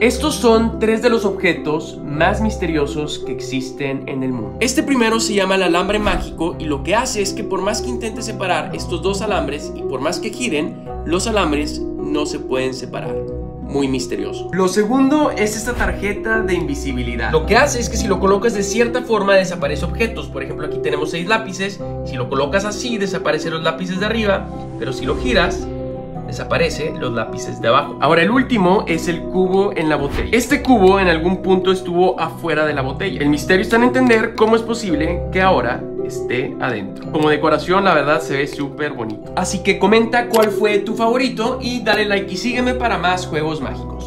Estos son tres de los objetos más misteriosos que existen en el mundo. Este primero se llama el alambre mágico y lo que hace es que por más que intente separar estos dos alambres y por más que giren, los alambres no se pueden separar. Muy misterioso. Lo segundo es esta tarjeta de invisibilidad. Lo que hace es que si lo colocas de cierta forma desaparece objetos. Por ejemplo, aquí tenemos seis lápices. Si lo colocas así, desaparecen los lápices de arriba. Pero si lo giras, desaparece los lápices de abajo. Ahora el último es el cubo en la botella. Este cubo en algún punto estuvo afuera de la botella. El misterio está en entender cómo es posible que ahora esté adentro. Como decoración la verdad se ve súper bonito. Así que comenta cuál fue tu favorito y dale like y sígueme para más juegos mágicos.